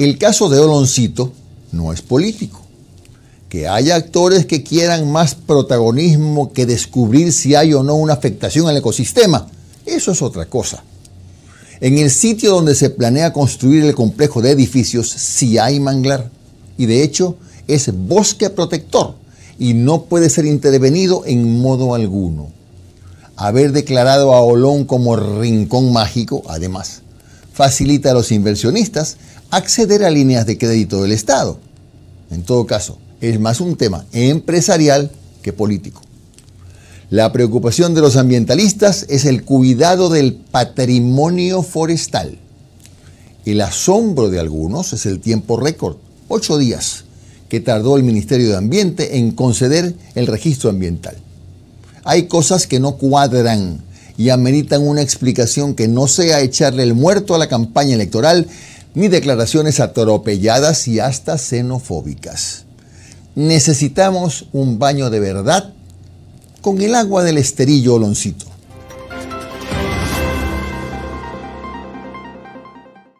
El caso de Oloncito no es político. Que haya actores que quieran más protagonismo que descubrir si hay o no una afectación al ecosistema, eso es otra cosa. En el sitio donde se planea construir el complejo de edificios sí hay manglar y de hecho es bosque protector y no puede ser intervenido en modo alguno. Haber declarado a Olón como rincón mágico, además, facilita a los inversionistas acceder a líneas de crédito del Estado. En todo caso, es más un tema empresarial que político. La preocupación de los ambientalistas es el cuidado del patrimonio forestal. El asombro de algunos es el tiempo récord, ocho días, que tardó el Ministerio de Ambiente en conceder el registro ambiental. Hay cosas que no cuadran y ameritan una explicación que no sea echarle el muerto a la campaña electoral ni declaraciones atropelladas y hasta xenofóbicas. Necesitamos un baño de verdad con el agua del esterillo Oloncito.